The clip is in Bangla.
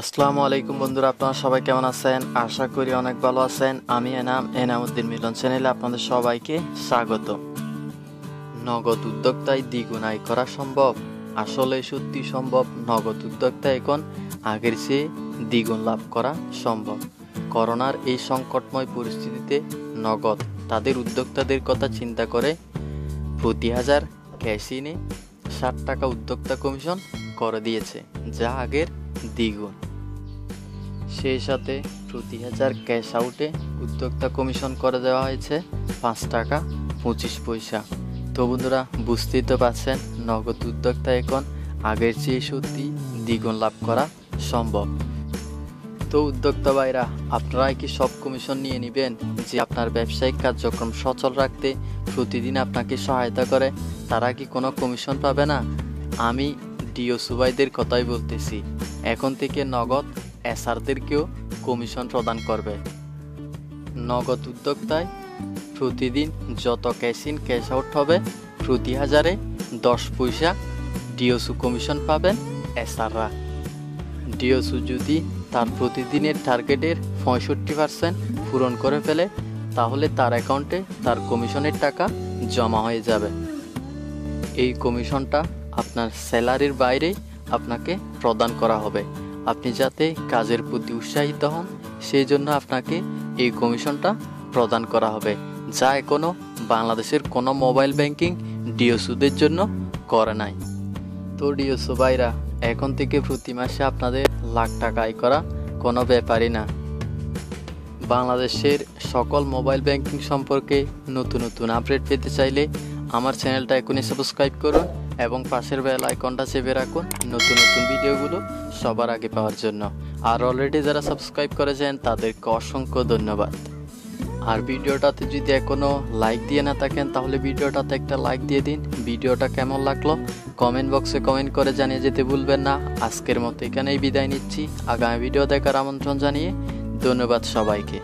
আসসালামু আলাইকুম বন্ধুরা, আপনারা সবাই কেমন আছেন? আশা করি অনেক ভালো আছেন। আমি এনাম, এনামুদ্দিন মিলন চ্যানেলে আপনাদের সবাইকে স্বাগত। নগদ উদ্যোক্তায় দ্বিগুণ আয় করা সম্ভব? আসলে সত্যি সম্ভব, নগদ উদ্যোক্তা এখন আগের চেয়ে দ্বিগুণ লাভ করা সম্ভব। করোনার এই সংকটময় পরিস্থিতিতে নগদ, তাদের উদ্যোক্তাদের কথা চিন্তা করে প্রতি হাজার ক্যাশ ইনে ষাট টাকা উদ্যোক্তা কমিশন করে দিয়েছে, যা আগের দ্বিগুণ। সেই সাথে প্রতি হাজার ক্যাশ আউটে উদ্যোক্তা কমিশন করে দেওয়া হয়েছে পাঁচ টাকা পঁচিশ পয়সা। তো বন্ধুরা, বুঝতেই তো পারছেন, নগদ উদ্যোক্তা এখন আগের চেয়ে সত্যি দ্বিগুণ লাভ করা সম্ভব। তো উদ্যোক্তা ভাইরা, আপনারাই কি সব কমিশন নিয়ে নেবেন যে আপনার ব্যবসায়িক কার্যক্রম সচল রাখতে প্রতিদিন আপনাকে সহায়তা করে? তারা কি কোনো কমিশন পাবে না? আমি ডিও সুবাইদের কথাই বলতেছি। এখন থেকে নগদ এসআরদেরকেও কমিশন প্রদান করবে। নগদ উদ্যোক্তায় প্রতিদিন যত ক্যাশ ইন, ক্যাশ আউট হবে, প্রতি হাজারে দশ পয়সা ডিওসু কমিশন পাবেন এসআররা। ডিওসু যদি তার প্রতিদিনের টার্গেটের পঁয়ষট্টি পার্সেন্ট পূরণ করে ফেলে, তাহলে তার অ্যাকাউন্টে তার কমিশনের টাকা জমা হয়ে যাবে। এই কমিশনটা আপনার স্যালারির বাইরে আপনাকে প্রদান করা হবে। আপনি যাতে কাজের প্রতি উৎসাহিত হন সেই জন্য আপনাকে এই কমিশনটা প্রদান করা হবে। যা এখনও বাংলাদেশের কোনো মোবাইল ব্যাংকিং ডিওসুদের জন্য করে নাই। তো ডিওসু ভাইরা, এখন থেকে প্রতি মাসে আপনাদের লাখ টাকা আয় করা কোনো ব্যাপারই না। বাংলাদেশের সকল মোবাইল ব্যাংকিং সম্পর্কে নতুন নতুন আপডেট পেতে চাইলে আমার চ্যানেলটা এখনই সাবস্ক্রাইব করুন। এবং পাশের বেল আইকনটা চেপে রাখুন নতুন নতুন ভিডিওগুলো সবার আগে পাওয়ার জন্য। আর অলরেডি যারা সাবস্ক্রাইব করেছেন, তাদেরকে অসংখ্য ধন্যবাদ। আর ভিডিওটাতে যদি এখনও লাইক দিয়ে না থাকেন, তাহলে ভিডিওটাতে একটা লাইক দিয়ে দিন। ভিডিওটা কেমন লাগল? কমেন্ট বক্সে কমেন্ট করে জানিয়ে যেতে ভুলবেন না। আজকের মতো এখানেই বিদায় নিচ্ছি। আগামী ভিডিও দেখার আমন্ত্রণ জানিয়ে ধন্যবাদ সবাইকে।